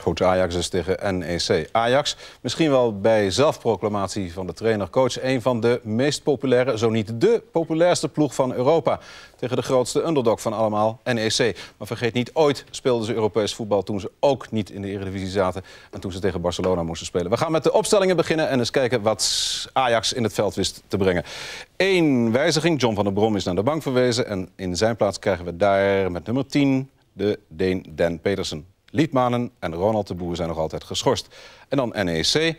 Goed, Ajax dus tegen NEC. Ajax, misschien wel bij zelfproclamatie van de trainer-coach... een van de meest populaire, zo niet de populairste ploeg van Europa. Tegen de grootste underdog van allemaal, NEC. Maar vergeet niet, ooit speelden ze Europees voetbal... toen ze ook niet in de Eredivisie zaten... en toen ze tegen Barcelona moesten spelen. We gaan met de opstellingen beginnen en eens kijken... wat Ajax in het veld wist te brengen. Eén wijziging, John van der Brom is naar de bank verwezen... en in zijn plaats krijgen we daar met nummer 10 de Deen Dan Petersen. Liedmanen en Ronald de Boer zijn nog altijd geschorst. En dan NEC.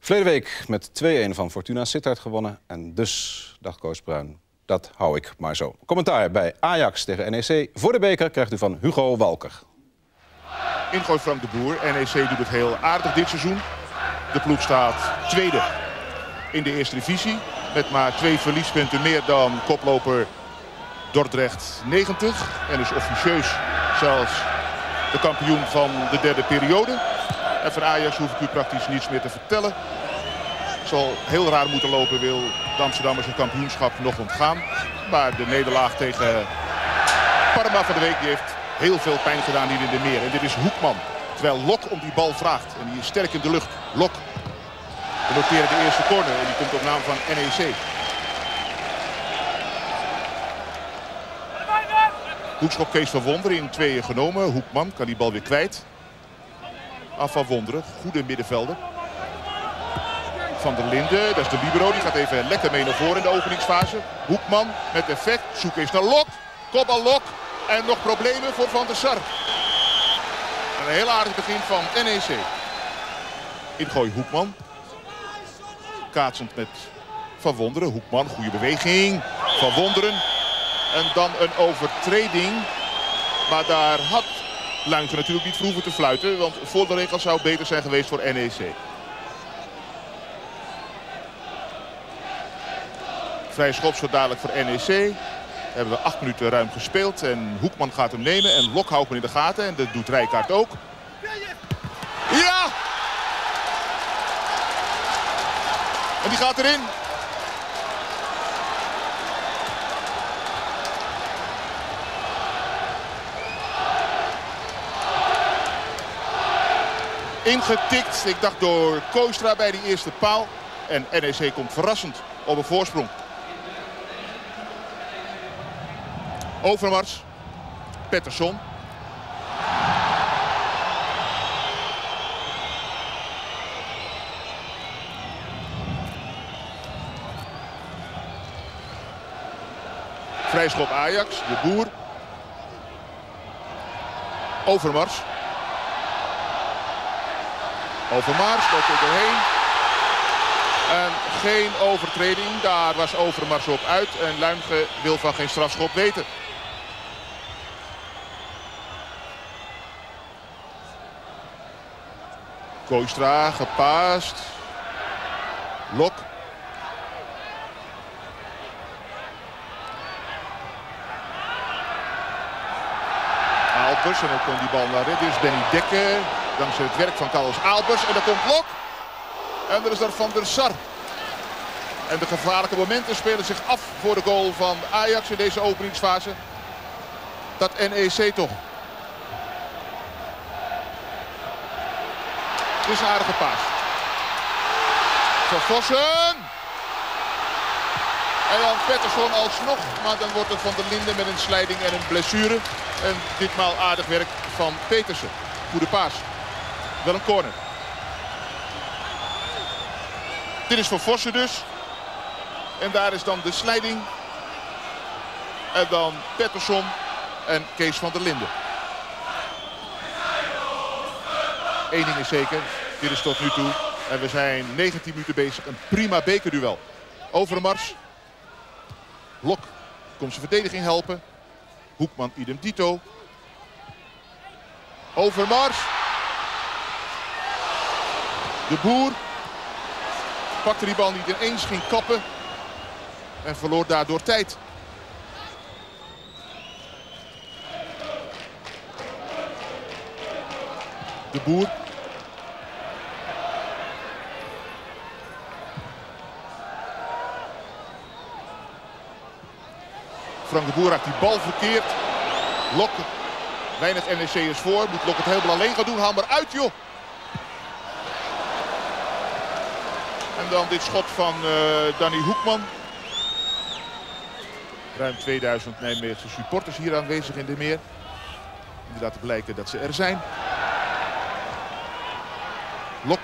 Verleden week met 2-1 van Fortuna Sittard gewonnen. En dus, dag Koos Bruin, dat hou ik maar zo. Commentaar bij Ajax tegen NEC. Voor de beker krijgt u van Hugo Walker. Ingooi Frank de Boer. NEC doet het heel aardig dit seizoen. De ploeg staat tweede in de eerste divisie. Met maar twee verliespunten meer dan koploper Dordrecht 90. En is officieus zelfs de kampioen van de derde periode. En van Ajax hoef ik u praktisch niets meer te vertellen. Zal heel raar moeten lopen, wil de Amsterdammers kampioenschap nog ontgaan. Maar de nederlaag tegen Parma van de week die heeft heel veel pijn gedaan hier in de meer. En dit is Hoekman. Terwijl Lok om die bal vraagt. En die is sterk in de lucht. Lok. We noteren de eerste corner. En die komt op naam van NEC. Hoekschop Kees van Wonderen in tweeën genomen. Hoekman kan die bal weer kwijt. Af van Wonderen. Goede middenvelder. Van der Linden, dat is de libero. Die gaat even lekker mee naar voren in de openingsfase. Hoekman met effect. Zoek eens naar Lok. Kopbal Lok. En nog problemen voor Van der Sar. Een heel aardig begin van NEC. Ingooi Hoekman. Kaatsend met Van Wonderen. Hoekman, goede beweging. Van Wonderen. En dan een overtreding. Maar daar had Luintje natuurlijk niet vroeger te fluiten. Want voor de regels zou beter zijn geweest voor NEC. Vrij schop zo dadelijk voor NEC. Hebben we acht minuten ruim gespeeld. En Hoekman gaat hem nemen. En Lok houdt hem in de gaten. En dat doet Rijkaard ook. Ja! En die gaat erin. Ingetikt. Ik dacht door Koostra bij die eerste paal. En NEC komt verrassend op een voorsprong. Overmars. Pettersson. Vrijschop Ajax. De Boer. Overmars. Overmars loopt er doorheen. En geen overtreding. Daar was Overmars op uit. En Luimge wil van geen strafschop weten. Koistra gepaast. Lok. Aalters en dan komt die bal naar Dit is Benny Dekker. Dankzij het werk van Carlos Albers. En dan komt Lok. En er is daar Van der Sar. En de gevaarlijke momenten spelen zich af voor de goal van Ajax in deze openingsfase. Dat NEC toch. Het is een aardige paas. Van Vossen. En dan Pettersson alsnog. Maar dan wordt het van der Linden met een slijding en een blessure. En ditmaal aardig werk van Petersen. Goede paas. Wel een corner. Dit is voor Vossen dus. En daar is dan de slijding. En dan Pettersson en Kees van der Linden. Eén ding is zeker. Dit is tot nu toe. En we zijn 19 minuten bezig. Een prima bekerduel. Overmars. Lok komt zijn verdediging helpen. Hoekman idem dito. Overmars. De Boer pakte die bal niet ineens, ging kappen. En verloor daardoor tijd. De Boer. Frank de Boer raakt die bal verkeerd. Lok Weinig NEC'ers voor. Moet Lok het helemaal alleen gaan doen. Haal maar uit joh. En dan dit schot van uh, Danny Hoekman. Ruim 2000 Nijmeegse supporters hier aanwezig in de meer. Die laten blijken dat ze er zijn. Lok,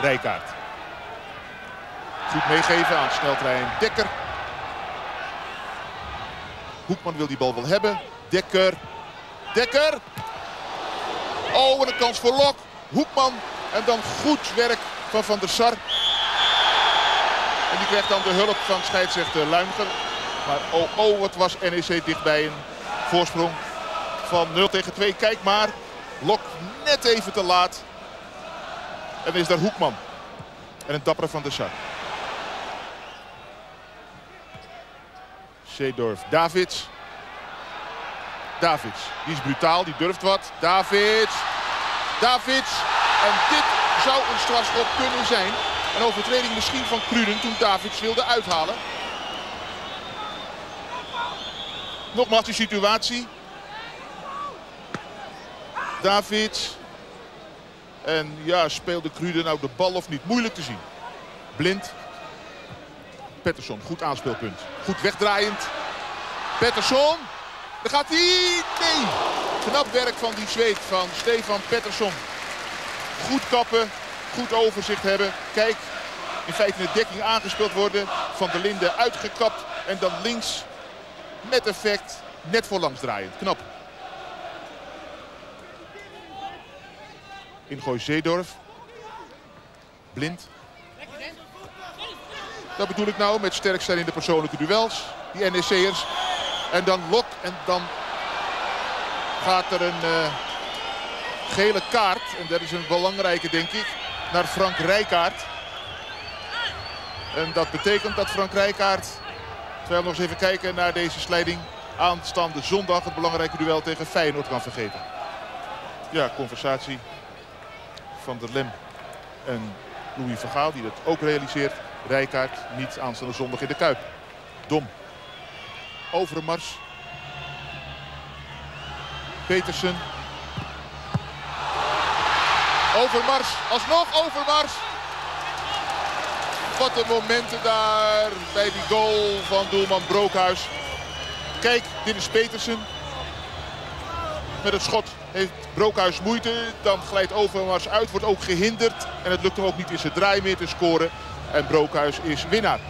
Rijkaard. Goed meegeven aan sneltrein Dekker. Hoekman wil die bal wel hebben. Dekker. Dekker. Oh, en een kans voor Lok. Hoekman. En dan goed werk van Van der Sar. En die krijgt dan de hulp van scheidsrechter Luimger. Maar oh, oh, wat was NEC dichtbij een voorsprong van 0 tegen 2. Kijk maar. Lok net even te laat. En is daar Hoekman. En een dappere van der Sar. Zeedorf. Davids. Davids. Die is brutaal. Die durft wat. Davids. Davids. En dit zou een strafschop kunnen zijn. Een overtreding misschien van Kruden toen Davids wilde uithalen. Nogmaals die situatie. Davids. En ja, speelde Kruden nou de bal of niet? Moeilijk te zien. Blind. Pettersson, goed aanspeelpunt. Goed wegdraaiend. Pettersson. Daar gaat hij. Nee. Knap werk van die zweet van Stefan Pettersson. Goed kappen. Goed overzicht hebben. Kijk. In feite de dekking aangespeeld worden. Van der Linde uitgekapt. En dan links. Met effect. Net voor langs draaiend. Knap. Ingooi Zeedorf. Blind. Dat bedoel ik nou met sterk zijn in de persoonlijke duels. Die NEC'ers. En dan Lok. En dan gaat er een uh, gele kaart. En dat is een belangrijke denk ik. Naar Frank Rijkaard. En dat betekent dat Frank Rijkaard. Terwijl we nog eens even kijken naar deze slijding. Aanstaande zondag het belangrijke duel tegen Feyenoord kan vergeten. Ja, conversatie van der Lem en Louis Vergaal die dat ook realiseert. Rijkaard niet aanstaande zondag in de Kuip. Dom. Overmars. Petersen. Overmars. Alsnog Overmars. Wat een momenten daar bij die goal van doelman Brookhuis. Kijk, dit is Petersen. Met het schot heeft Brookhuis moeite. Dan glijdt Overmars uit, wordt ook gehinderd. En het lukt hem ook niet in zijn draai meer te scoren. En Brookhuis is winnaar.